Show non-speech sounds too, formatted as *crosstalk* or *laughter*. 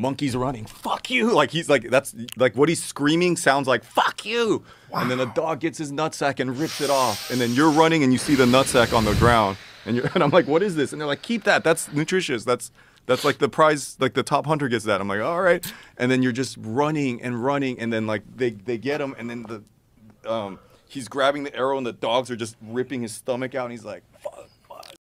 monkey's running, fuck you. *laughs* Like he's like that's like what he's screaming sounds like fuck you. And then a dog gets his nutsack and rips it off. And then you're running and you see the nutsack on the ground. And you're *laughs* and I'm like, what is this? And they're like, keep that. That's nutritious. That's that's like the prize, like the top hunter gets that. I'm like, all right. And then you're just running and running, and then like they they get him, and then the um he's grabbing the arrow, and the dogs are just ripping his stomach out, and he's like,